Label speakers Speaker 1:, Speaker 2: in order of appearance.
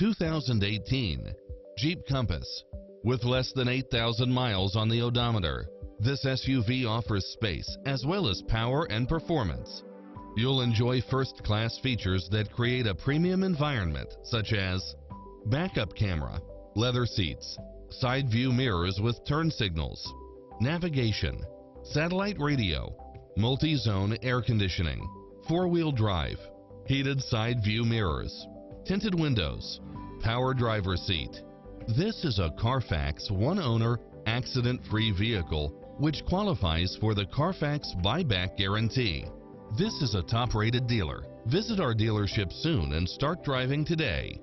Speaker 1: 2018 Jeep Compass. With less than 8,000 miles on the odometer, this SUV offers space as well as power and performance. You'll enjoy first-class features that create a premium environment such as backup camera, leather seats, side view mirrors with turn signals, navigation, satellite radio, multi-zone air conditioning, four-wheel drive, heated side view mirrors, tinted windows, power driver seat. This is a Carfax one-owner, accident-free vehicle which qualifies for the Carfax buyback guarantee. This is a top-rated dealer. Visit our dealership soon and start driving today.